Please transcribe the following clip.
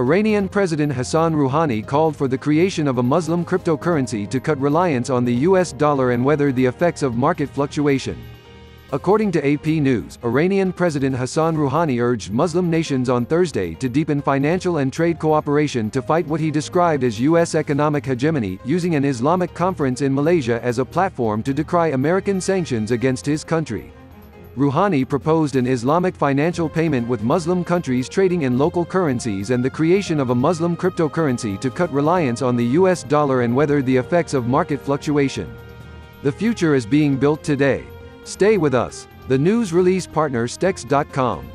Iranian President Hassan Rouhani called for the creation of a Muslim cryptocurrency to cut reliance on the US dollar and weather the effects of market fluctuation. According to AP News, Iranian President Hassan Rouhani urged Muslim nations on Thursday to deepen financial and trade cooperation to fight what he described as U.S. economic hegemony, using an Islamic conference in Malaysia as a platform to decry American sanctions against his country. Rouhani proposed an Islamic financial payment with Muslim countries trading in local currencies and the creation of a Muslim cryptocurrency to cut reliance on the US dollar and weather the effects of market fluctuation. The future is being built today. Stay with us. The news release partner Stex.com.